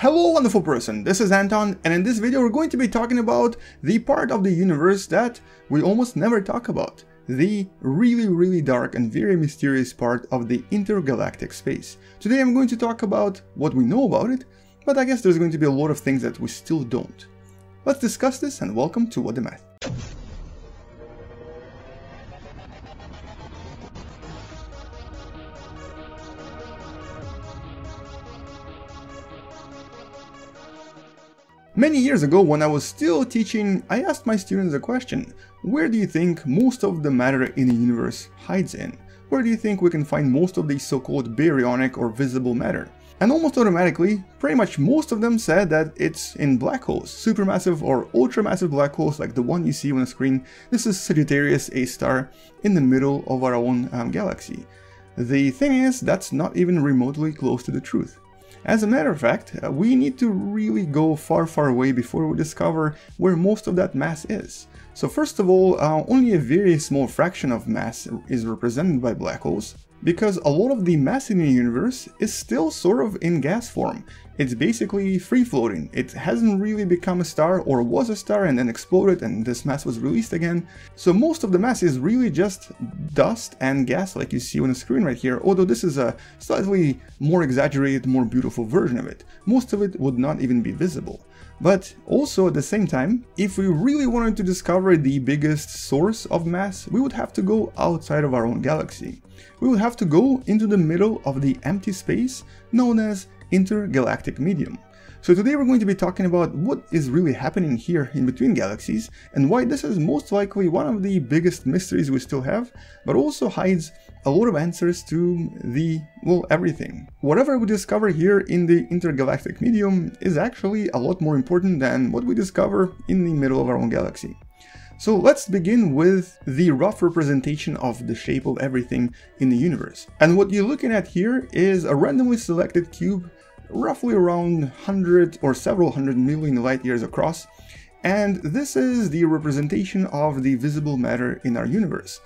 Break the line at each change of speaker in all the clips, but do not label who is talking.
Hello wonderful person, this is Anton and in this video we're going to be talking about the part of the universe that we almost never talk about. The really really dark and very mysterious part of the intergalactic space. Today I'm going to talk about what we know about it, but I guess there's going to be a lot of things that we still don't. Let's discuss this and welcome to What Da Math. Many years ago, when I was still teaching, I asked my students a question. Where do you think most of the matter in the universe hides in? Where do you think we can find most of the so-called baryonic or visible matter? And almost automatically, pretty much most of them said that it's in black holes, supermassive or ultramassive black holes like the one you see on the screen. This is Sagittarius A star in the middle of our own um, galaxy. The thing is, that's not even remotely close to the truth. As a matter of fact, uh, we need to really go far far away before we discover where most of that mass is. So first of all, uh, only a very small fraction of mass is represented by black holes, because a lot of the mass in the universe is still sort of in gas form. It's basically free floating. It hasn't really become a star or was a star and then exploded and this mass was released again. So most of the mass is really just dust and gas like you see on the screen right here, although this is a slightly more exaggerated, more beautiful version of it. Most of it would not even be visible. But also at the same time, if we really wanted to discover the biggest source of mass, we would have to go outside of our own galaxy. We would have to go into the middle of the empty space known as intergalactic medium. So today we're going to be talking about what is really happening here in between galaxies and why this is most likely one of the biggest mysteries we still have, but also hides a lot of answers to the, well, everything. Whatever we discover here in the intergalactic medium is actually a lot more important than what we discover in the middle of our own galaxy. So let's begin with the rough representation of the shape of everything in the universe. And what you're looking at here is a randomly selected cube roughly around 100 or several hundred million light years across, and this is the representation of the visible matter in our universe.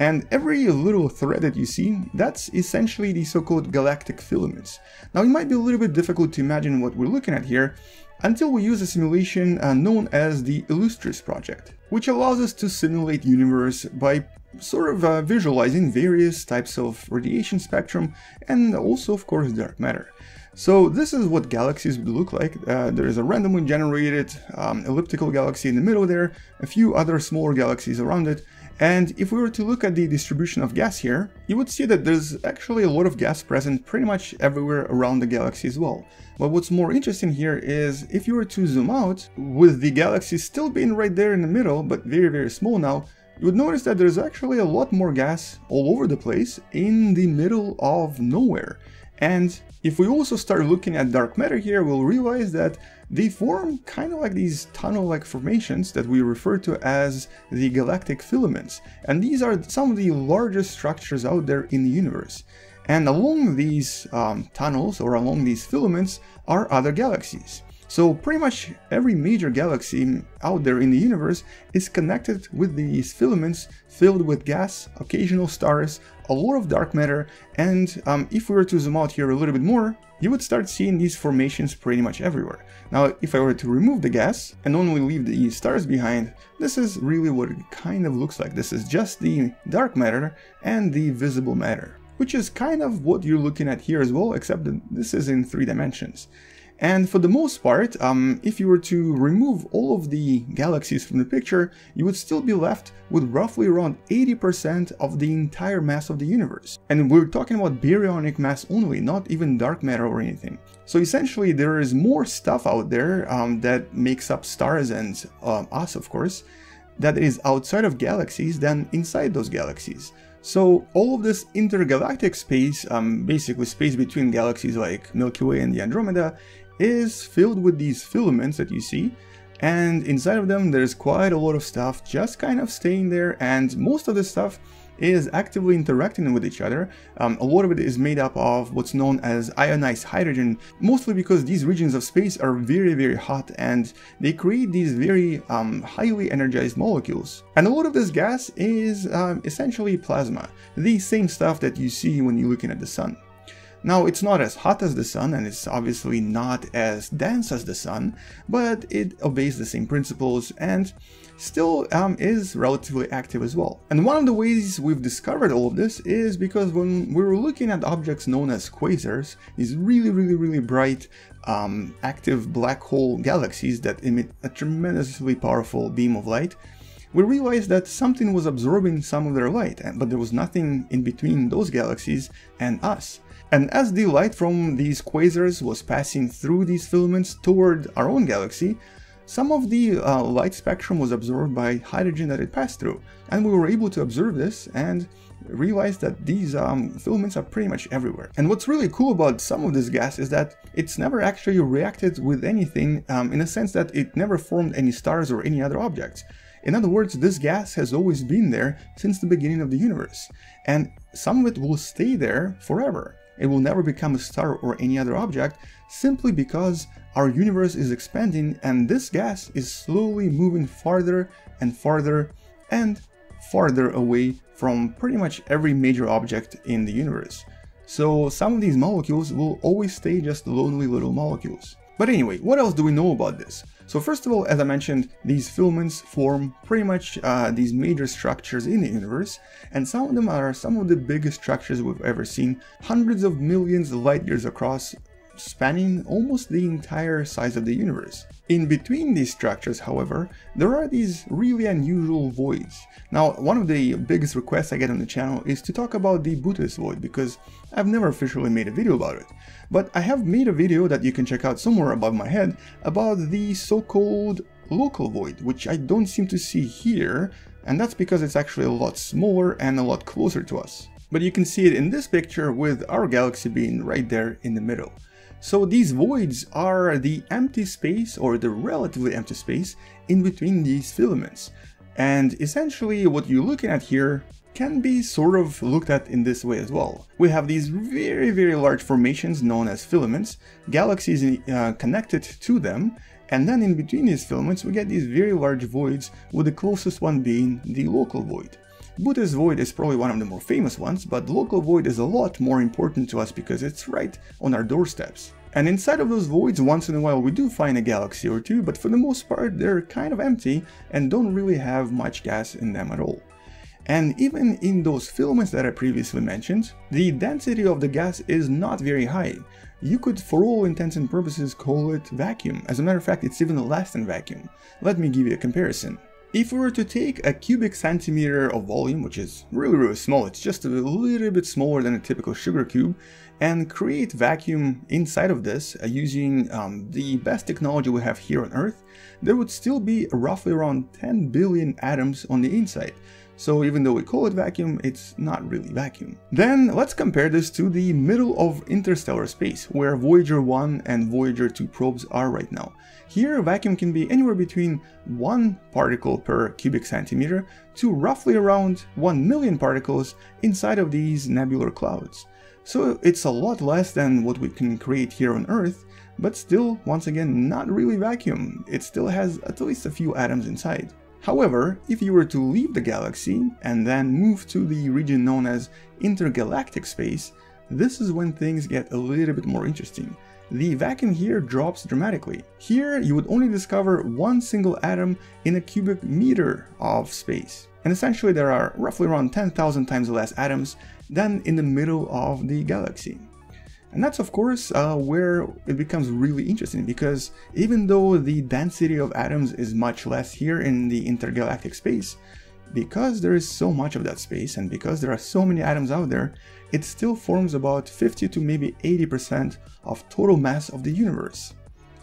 And every little thread that you see, that's essentially the so-called galactic filaments. Now it might be a little bit difficult to imagine what we're looking at here, until we use a simulation uh, known as the Illustris project, which allows us to simulate universe by sort of uh, visualizing various types of radiation spectrum and also of course dark matter. So this is what galaxies would look like. Uh, there is a randomly generated um, elliptical galaxy in the middle there, a few other smaller galaxies around it, and if we were to look at the distribution of gas here, you would see that there's actually a lot of gas present pretty much everywhere around the galaxy as well. But what's more interesting here is if you were to zoom out, with the galaxy still being right there in the middle, but very very small now, you would notice that there's actually a lot more gas all over the place in the middle of nowhere. And if we also start looking at dark matter here, we'll realize that they form kind of like these tunnel-like formations that we refer to as the galactic filaments. And these are some of the largest structures out there in the universe. And along these um, tunnels or along these filaments are other galaxies. So pretty much every major galaxy out there in the universe is connected with these filaments filled with gas, occasional stars, a lot of dark matter, and um, if we were to zoom out here a little bit more, you would start seeing these formations pretty much everywhere. Now, if I were to remove the gas and only leave the stars behind, this is really what it kind of looks like. This is just the dark matter and the visible matter, which is kind of what you're looking at here as well, except that this is in three dimensions. And for the most part, um, if you were to remove all of the galaxies from the picture, you would still be left with roughly around 80% of the entire mass of the universe. And we're talking about baryonic mass only, not even dark matter or anything. So essentially there is more stuff out there um, that makes up stars and uh, us of course, that is outside of galaxies than inside those galaxies. So all of this intergalactic space, um, basically space between galaxies like Milky Way and the Andromeda, is filled with these filaments that you see and inside of them there's quite a lot of stuff just kind of staying there and most of the stuff is actively interacting with each other. Um, a lot of it is made up of what's known as ionized hydrogen, mostly because these regions of space are very very hot and they create these very um, highly energized molecules. And a lot of this gas is um, essentially plasma, the same stuff that you see when you're looking at the sun. Now, it's not as hot as the Sun, and it's obviously not as dense as the Sun, but it obeys the same principles and still um, is relatively active as well. And one of the ways we've discovered all of this is because when we were looking at objects known as quasars, these really, really, really bright um, active black hole galaxies that emit a tremendously powerful beam of light, we realized that something was absorbing some of their light, but there was nothing in between those galaxies and us. And as the light from these quasars was passing through these filaments toward our own galaxy, some of the uh, light spectrum was absorbed by hydrogen that it passed through, and we were able to observe this and realize that these um, filaments are pretty much everywhere. And what's really cool about some of this gas is that it's never actually reacted with anything um, in a sense that it never formed any stars or any other objects. In other words, this gas has always been there since the beginning of the universe, and some of it will stay there forever. It will never become a star or any other object simply because our universe is expanding and this gas is slowly moving farther and farther and farther away from pretty much every major object in the universe. So some of these molecules will always stay just lonely little molecules. But anyway, what else do we know about this? So first of all, as I mentioned, these filaments form pretty much uh, these major structures in the universe, and some of them are some of the biggest structures we've ever seen, hundreds of millions of light years across, spanning almost the entire size of the universe. In between these structures, however, there are these really unusual voids. Now, one of the biggest requests I get on the channel is to talk about the Boötes void, because I've never officially made a video about it. But I have made a video that you can check out somewhere above my head about the so-called local void, which I don't seem to see here, and that's because it's actually a lot smaller and a lot closer to us. But you can see it in this picture with our galaxy being right there in the middle. So these voids are the empty space or the relatively empty space in between these filaments. And essentially what you're looking at here can be sort of looked at in this way as well. We have these very very large formations known as filaments, galaxies uh, connected to them, and then in between these filaments we get these very large voids with the closest one being the local void. Boötes void is probably one of the more famous ones, but local void is a lot more important to us because it's right on our doorsteps. And inside of those voids, once in a while we do find a galaxy or two, but for the most part they're kind of empty and don't really have much gas in them at all. And even in those filaments that I previously mentioned, the density of the gas is not very high. You could, for all intents and purposes, call it vacuum. As a matter of fact, it's even less than vacuum. Let me give you a comparison. If we were to take a cubic centimeter of volume, which is really really small, it's just a little bit smaller than a typical sugar cube, and create vacuum inside of this uh, using um, the best technology we have here on Earth, there would still be roughly around 10 billion atoms on the inside. So even though we call it vacuum, it's not really vacuum. Then let's compare this to the middle of interstellar space, where Voyager 1 and Voyager 2 probes are right now. Here, vacuum can be anywhere between 1 particle per cubic centimeter to roughly around 1 million particles inside of these nebular clouds. So it's a lot less than what we can create here on Earth, but still, once again, not really vacuum. It still has at least a few atoms inside. However, if you were to leave the galaxy and then move to the region known as intergalactic space, this is when things get a little bit more interesting. The vacuum here drops dramatically. Here you would only discover one single atom in a cubic meter of space. And essentially there are roughly around 10,000 times less atoms than in the middle of the galaxy. And that's of course uh, where it becomes really interesting because even though the density of atoms is much less here in the intergalactic space, because there is so much of that space and because there are so many atoms out there, it still forms about 50 to maybe 80% of total mass of the universe.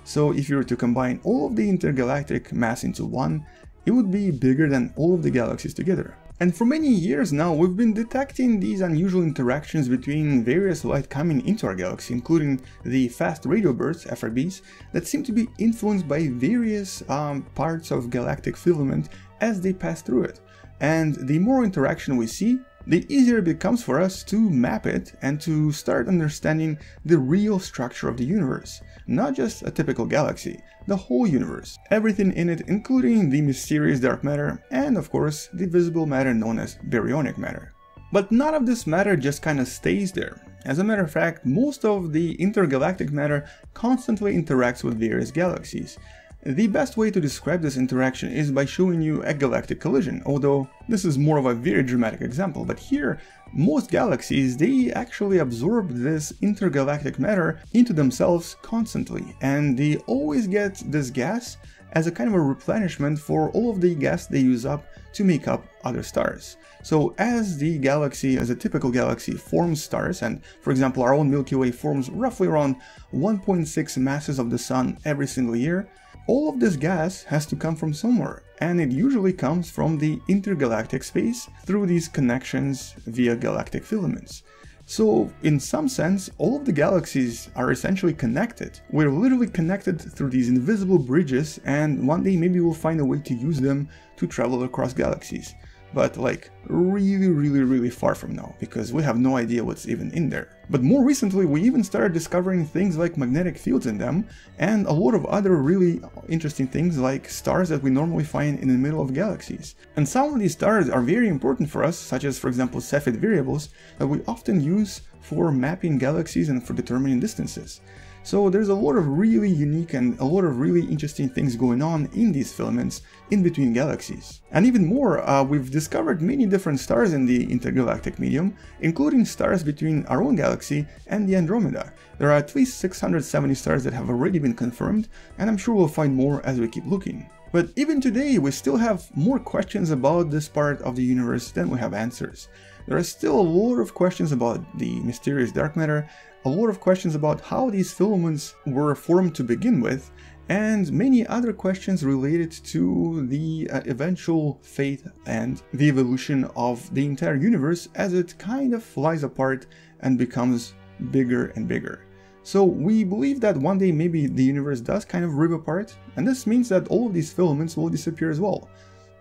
So if you were to combine all of the intergalactic mass into one, it would be bigger than all of the galaxies together. And for many years now, we've been detecting these unusual interactions between various light coming into our galaxy, including the fast radio bursts, FRBs, that seem to be influenced by various um, parts of galactic filament as they pass through it. And the more interaction we see, the easier it becomes for us to map it and to start understanding the real structure of the universe. Not just a typical galaxy, the whole universe. Everything in it including the mysterious dark matter and of course the visible matter known as baryonic matter. But none of this matter just kinda stays there. As a matter of fact, most of the intergalactic matter constantly interacts with various galaxies. The best way to describe this interaction is by showing you a galactic collision, although this is more of a very dramatic example, but here most galaxies, they actually absorb this intergalactic matter into themselves constantly, and they always get this gas as a kind of a replenishment for all of the gas they use up to make up other stars. So as the galaxy, as a typical galaxy, forms stars, and for example our own Milky Way forms roughly around 1.6 masses of the Sun every single year, all of this gas has to come from somewhere, and it usually comes from the intergalactic space through these connections via galactic filaments. So, in some sense, all of the galaxies are essentially connected. We're literally connected through these invisible bridges, and one day maybe we'll find a way to use them to travel across galaxies but like really, really, really far from now, because we have no idea what's even in there. But more recently, we even started discovering things like magnetic fields in them, and a lot of other really interesting things like stars that we normally find in the middle of galaxies. And some of these stars are very important for us, such as for example Cepheid variables, that we often use for mapping galaxies and for determining distances. So there's a lot of really unique and a lot of really interesting things going on in these filaments in between galaxies. And even more, uh, we've discovered many different stars in the intergalactic medium, including stars between our own galaxy and the Andromeda. There are at least 670 stars that have already been confirmed, and I'm sure we'll find more as we keep looking. But even today, we still have more questions about this part of the universe than we have answers. There are still a lot of questions about the mysterious dark matter, a lot of questions about how these filaments were formed to begin with, and many other questions related to the uh, eventual fate and the evolution of the entire universe as it kind of flies apart and becomes bigger and bigger. So we believe that one day maybe the universe does kind of rip apart, and this means that all of these filaments will disappear as well.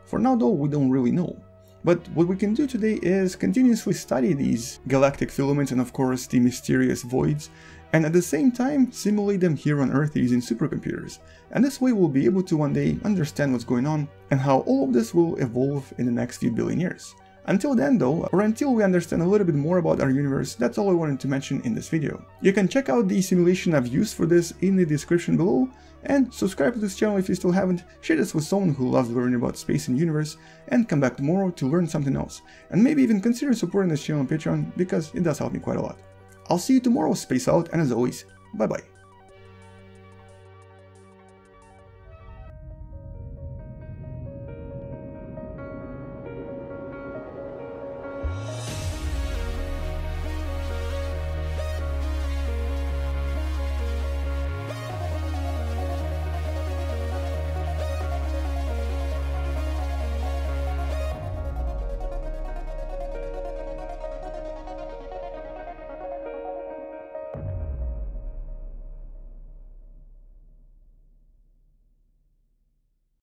For now though, we don't really know. But what we can do today is continuously study these galactic filaments and of course the mysterious voids, and at the same time simulate them here on Earth using supercomputers. And this way we'll be able to one day understand what's going on and how all of this will evolve in the next few billion years. Until then though, or until we understand a little bit more about our universe, that's all I wanted to mention in this video. You can check out the simulation I've used for this in the description below, and subscribe to this channel if you still haven't, share this with someone who loves learning about space and universe, and come back tomorrow to learn something else, and maybe even consider supporting this channel on Patreon because it does help me quite a lot. I'll see you tomorrow, space out, and as always, bye bye.